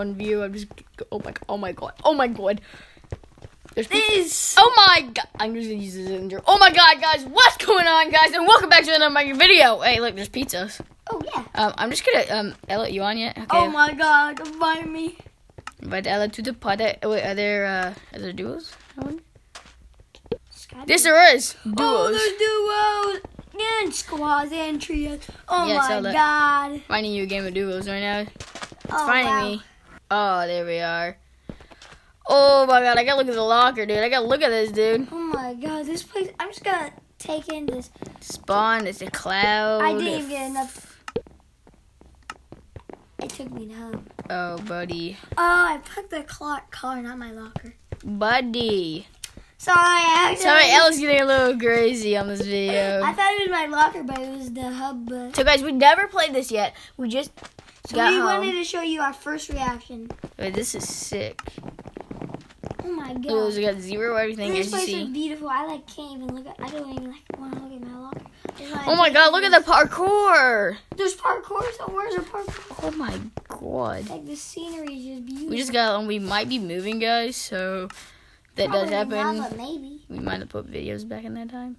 one view. I'm just oh my oh my god oh my god. There's pizza. This. Oh my god! I'm just gonna use this intro. Oh my god, guys, what's going on, guys? And welcome back to another video. Hey, look, there's pizzas. Oh yeah. Um, I'm just gonna um, Ella, you on yet? Okay. Oh my god, invite me. Invite Ella to the pod. Uh, Wait, are there uh, are there duos? I wonder. Sky- Yes, there is duos. Oh, there's duos and squads and trios. Oh Yes, my god. Finding you a game of duos right now. Oh, finding wow. me. Oh, there we are. Oh my god, I gotta look at the locker, dude. I gotta look at this, dude. Oh my god, this place. I'm just gonna take in this. Spawn, it's a cloud. I didn't even get enough. It took me to home. Oh, buddy. Oh, I put the clock car, not my locker. Buddy. Sorry, I Sorry, accidentally- Ella's getting a little crazy on this video. I thought it was my locker, but it was the hub. So, guys, we never played this yet. We just so got we home. wanted to show you our first reaction. Wait, this is sick. Oh my god. Look, we got zero everything, This place is beautiful. I like can't even look at. I don't even like want to look at my locker. Like- Oh my god, look at the parkour. There's parkour. So where's the parkour? Oh my god. Like the scenery is just beautiful. We just got, we might be moving, guys, so that does happen. Not, maybe. We might have put videos back in that time.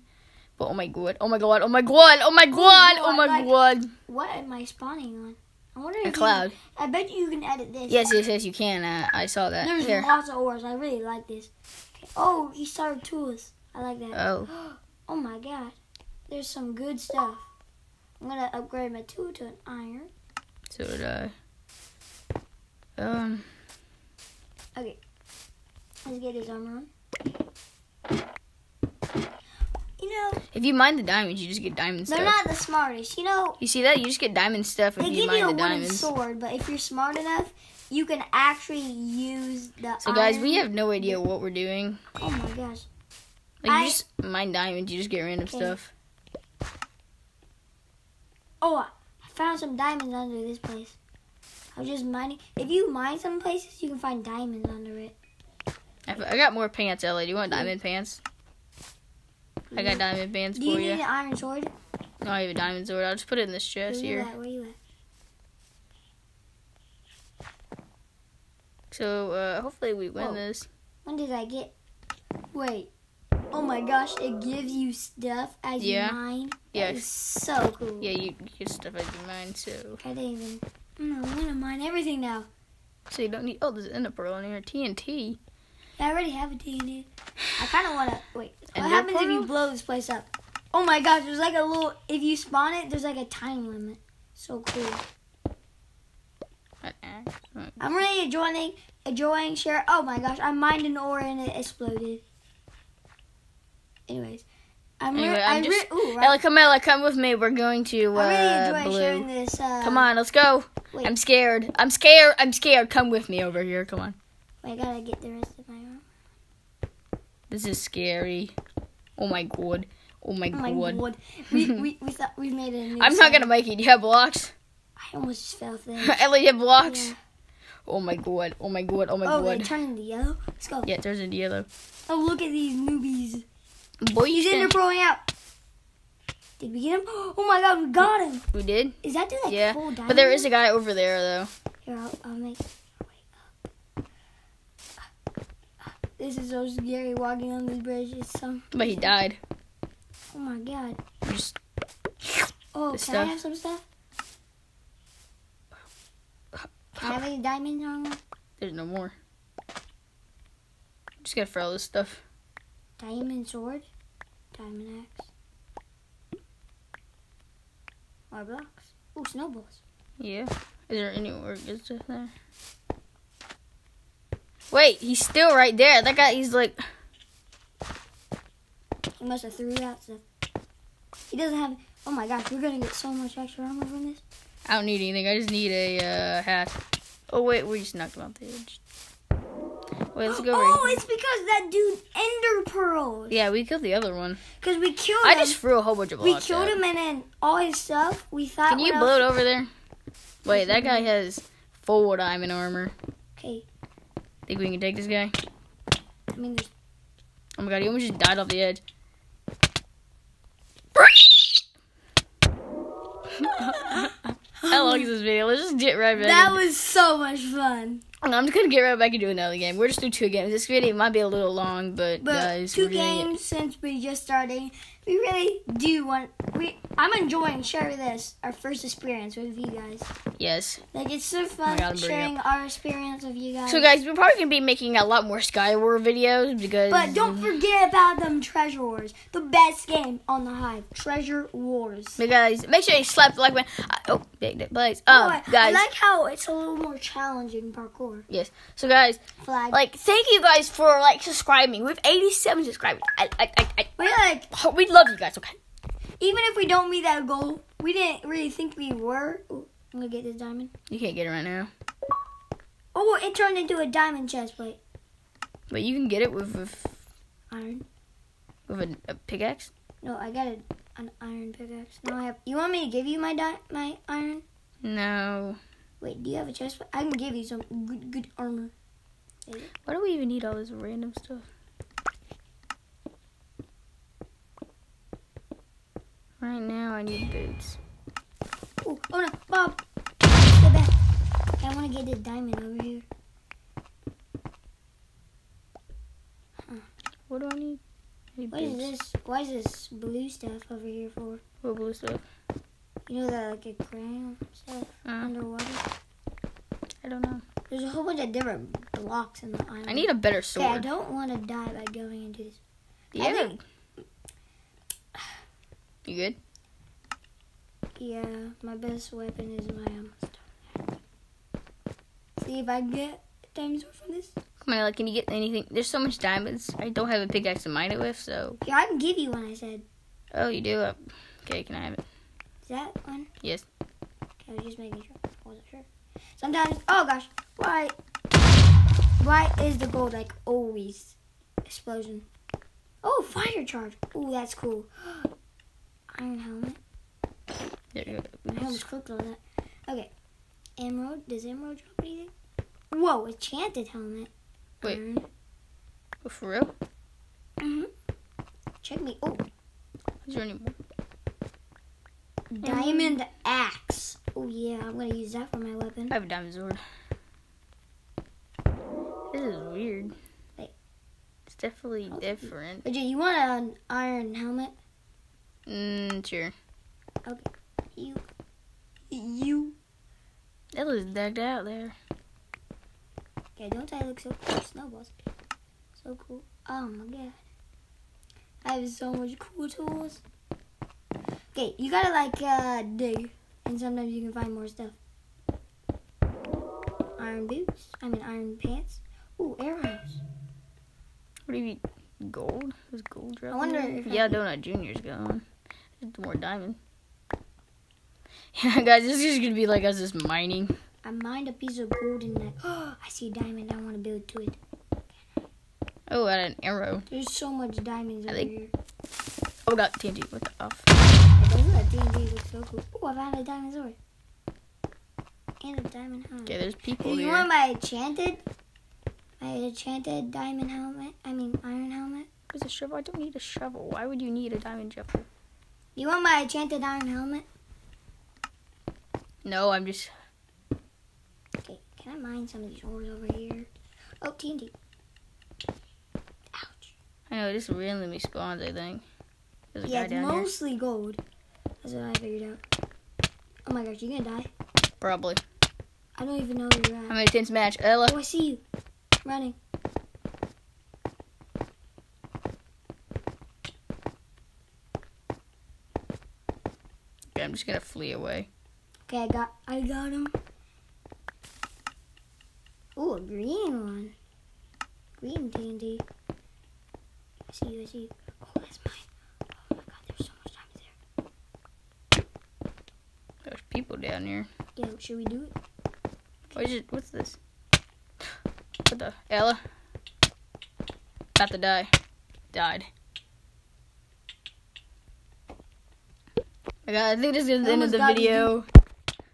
But oh my god, oh my god, oh my god, oh my god, oh my oh like- god. What am I spawning on? I wonder A if cloud. You, I bet you can edit this. Yes, yes, yes, you can. Uh, I saw that. There's Here. lots of ores. I really like this. Okay. Oh, he started tools. I like that. Oh. Oh my god. There's some good stuff. I'm gonna upgrade my tool to an iron. So did I. Um, Okay. Let's get his armor on. You know, if you mine the diamonds, you just get diamond they're stuff. not the smartest. You know, You see that? You just get diamond stuff if they you give mine you a the wooden diamonds. sword, but if you're smart enough, you can actually use the. So guys, we have no idea what we're doing. Oh my gosh. Like I- you just mine diamonds, you just get random Okay. stuff. Oh, I found some diamonds under this place. I was just mining. If you mine some places, you can find diamonds under it. I, I got more pants, Ella. Do you want diamond pants? I got diamond pants Do you for need you. an iron sword? No, I have a diamond sword. I'll just put it in this chest Where here. at? Where you at? So uh, hopefully we win Whoa. this. When did I get? Wait. Oh my gosh! It gives you stuff as Yeah. you mine. Yeah. That so cool. Yeah, you get stuff as you mine. So I didn't even. I'm gonna mine everything now. so you don't need. Oh, there's an pearl in here. TNT. I already have a DNA. I kind of wanna wait. What happens if you blow this place up? Oh my gosh! There's like a little. If you spawn it, there's like a time limit. So cool. I'm really enjoying enjoying share. Oh my gosh! I mined an ore and it exploded. Anyways, I'm Anyway, re- I'm I just- re- ooh, right. Ella, come Ella, come with me. We're going to I really uh, enjoy sharing this. Uh, Come on, let's go. Wait. I'm scared. I'm scared. I'm scared. Come with me over here. Come on. Wait, I gotta get the rest of my. This is scary. Oh my god. Oh my Oh my god. god. We, we, we thought we made new I'm not gonna make it. You have blocks? I almost just fell through. Ella, you have blocks? Yeah. Oh my god. Oh my god. Oh my god. Oh, they turn into yellow. Let's go. Yeah, turns into yellow. Oh, look at these newbies. Boy, He's in there throwing out. Did we get him? Oh my god, we got him. We did? Is that dude like Yeah. full diamond? But there is a guy over there though. Here, I'll, I'll make. Wait. This is so scary walking on this bridge. It's so. But he died. Oh my god. Just Oh, can stuff. I have some stuff? Can I have any diamonds on there's no more. Just gotta throw all this stuff. Diamond sword, diamond axe, more blocks. Ooh, snowballs. Yeah. Is there any stuff there? Wait, he's still right there. That guy, he's like, He must have threw out stuff. He doesn't have. Oh my gosh, we're gonna get so much extra armor from this. I don't need anything. I just need a uh, hat. Oh wait, we just knocked him off the edge. Wait, let's go. Oh, right. it's because that dude Ender pearls. Yeah, we killed the other one. Because we killed him I him. just threw a whole bunch of we killed out. him and then all his stuff. We thought. Can you blow it over there? Wait, that guy has full diamond armor. Okay. Think we can take this guy? I mean, there's. Oh my god, he almost just died off the edge. How long is this video? Let's just get right back. That was so much fun. I'm just gonna get right back and do another game. We're just do two games. This video might be a little long, but, But guys, 2 we're gonna get- games since we just started. We really do want. We I'm enjoying sharing this our first experience with you guys. yes. Like it's so fun God, sharing our experience with you guys. So, guys, we're probably gonna be making a lot more SkyWars videos because. but don't forget about them Treasure Wars, the best game on the Hive. Treasure Wars. But guys, make sure you slap the like button. Uh, oh, big. Oh, Um, guys. I like how it's a little more challenging parkour. Yes. So, guys, Flag. like, thank you guys for like subscribing. We have 87 subscribers. I, I, I, I, we like we love you guys. Okay. even if we don't meet that goal, we didn't really think we were. Ooh, I'm gonna get this diamond. You can't get it right now, Oh, it turned into a diamond chest plate. but you can get it with with, Iron. with a, a pickaxe. No, I got a, an iron pickaxe. No, I have. You want me to give you my di- my iron? No. Wait, do you have a chest? I can give you some good good armor. Why do we even need all this random stuff? Right now, I need boots. Oh, oh no, Bob. Back. I want to get this diamond over here. What do I need? I need What is this? Why is this blue stuff over here for? What blue stuff? You know that like a crown stuff Uh, underwater. I don't know. There's a whole bunch of different blocks in the island. I need a better sword. Okay, I don't want to die by going into this. Yeah. Think- You good? Yeah, my best weapon is my um. See if I can get diamond sword from this. Come on, like, can you get anything? There's so much diamonds. I don't have a pickaxe to mine it with, so. Yeah, I can give you one. I said. Oh, you do? Uh, Okay, can I have it? That one? Yes. Okay, I was just making sure. I wasn't sure. Sometimes, oh gosh, why? Why is the gold like always explosion? Oh, fire charge. Oh, that's cool. Iron helmet. There you go. almost clicked on that. Okay, emerald. Does emerald drop anything? Whoa, enchanted helmet. Wait. Iron. Oh, for real? Mhm. Check me. Oh, Is there any more? Diamond axe. Oh yeah, I'm gonna use that for my weapon. I have a diamond sword. This is weird. Wait. It's definitely different. But you want an iron helmet? Mm, sure. Okay. You. You. That looks decked out there. Okay, don't I look so cool? Snowballs. So cool. Oh my god. I have so much cool tools. Okay, you gotta like uh dig and sometimes you can find more stuff. Iron boots. I mean iron pants. Ooh, arrows. What do you mean? Gold? Was gold dropping? I wonder if Yeah, Donut Junior's gone. It's more diamond. Yeah, guys, this is gonna be like us just mining. I mined a piece of gold and like, oh, I see a diamond. I want to build to it. Oh, I had an arrow. There's so much diamonds I over think- here. Oh, got TNT. What the off? Doesn't that TNT look so cool? Oh, I found a diamond sword. And a diamond helmet. Okay, there's people Hey, you here. want my enchanted? My enchanted diamond helmet? I mean, iron helmet? There's a shovel. I don't need a shovel. Why would you need a diamond shovel? You want my enchanted iron helmet? No, I'm just. Okay, can I mine some of these ores over here? Oh, TNT. Ouch. I know it just randomly spawns. I think. There's a Yeah, guy it's down here. mostly gold. That's what I figured out. Oh my gosh, you're gonna die? Probably. I don't even know where you're How at. many tense match? Ella. Oh, I see you. Running. Okay, I'm just gonna flee away. Okay, I got I got him. Ooh, a green one. Green TNT. I see you, I see you. Oh, that's mine. Oh my god, there's so much diamonds there. There's people down here. Yeah, should we do it? What is it? What's this? What the? Ella? About to die. Died. I, got, I think this is the end of the video.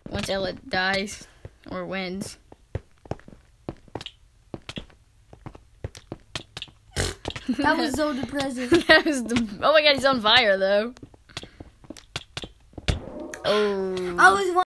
Once Ella dies or wins. That was so depressing. that was the. Oh my god, he's on fire though. Oh. I was